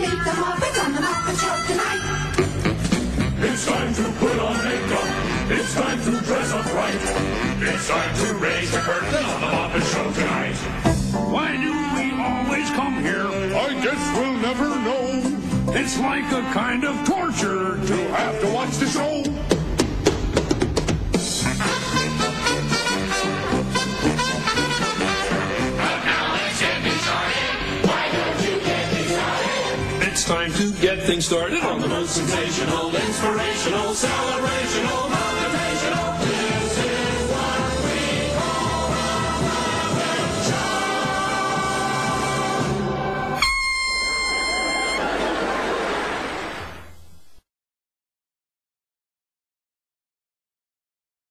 and the mob. It's on the Muppet Show tonight. It's time to put on makeup. It's time to dress up right. It's time to raise the curtain on the Muppet Show tonight. Why do we always come here? I guess we'll never know. It's like a kind of torture to have to watch the show. Time to get things started on the most sensational, inspirational, celebrational